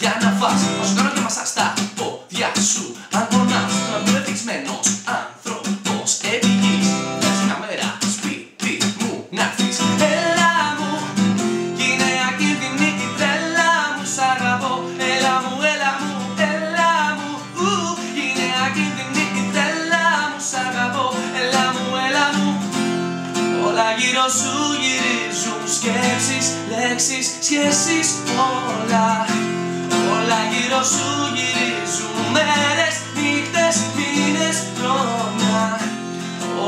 Για να φας Όσο κάνω και μα τα πόδια σου. Αν πονάς να μην ευτυχισμένος άνθρωπος Επιγείς Βγάζει μια μέρα σπίτι μου να έρθεις Έλα μου Γίνε ακίνδυνη την τρέλα μου Σ' αγαπώ. Έλα μου, έλα μου, έλα μου. Ου, Γίνε ακίνδυνη την τρέλα μου Σ' αγαπώ. Έλα μου, έλα μου. Όλα γύρω σου γυρίζουν σκέψεις, λέξεις, σχέσεις όλα. Όλα γύρω σου γυρίζουν Μέρες, νύχτες, μήνες, χρόνια.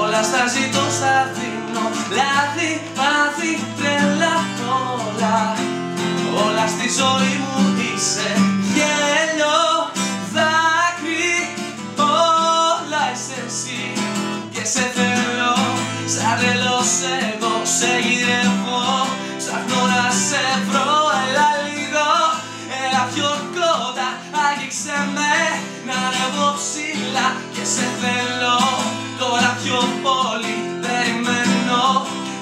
Όλα στα ζητώ, στα δίνω Λάθη, πάθη, τρέλα όλα. Όλα στη ζωή μου είσαι γέλιο, δάκρυ Όλα είσαι εσύ. Και σε θέλω Σαν τρελός εγώ σε γυρεύω ψηλά και σε θέλω. Τώρα πιο πολύ περιμένω.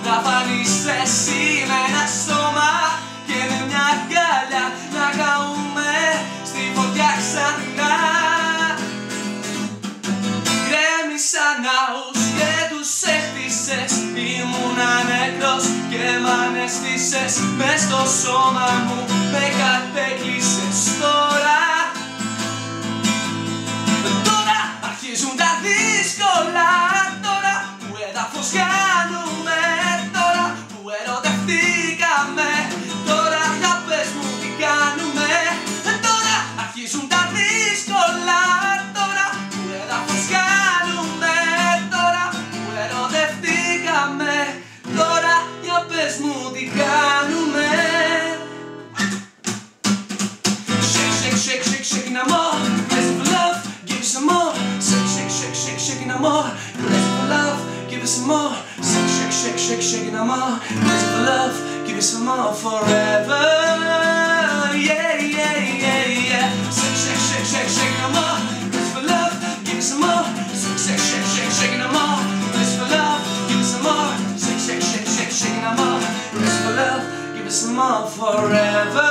Να φανείς εσύ με ένα σώμα Και με μια αγκάλια να καούμε Στη φωτιά ξανά. Γκρέμισαν ναούς και τους έχτισες Ήμουνα νεκρός και μ' ανέστησες. Μες στο σώμα μου με κατέκλεισες Τώρα Τώρα που έδαφος κάνουμε Τώρα που ερωτευτήκαμε Τώρα για πες μου τι κάνουμε Τώρα αρχίζουν τα δύσκολα Τώρα που έδαφος κάνουμε Τώρα που ερωτευτήκαμε Τώρα για πες μου τι κάνουμε Shake, shake, shake, shake, shake no more. Crazy for love, give you some more. Shake, shake, shake, shake, shake no more. You some more. Shake, shake, shake, shake, shake no more. Crazy for love, give you some more forever. Yeah, yeah, yeah, yeah. Shake, shake, shake, shake, shake no more. Crazy for love, give you some more. Shake, shake, shake, shake, shake no more. Crazy for love, give you some more. Shake, shake, shake, shake, shake no more. Crazy for love, give you some more forever.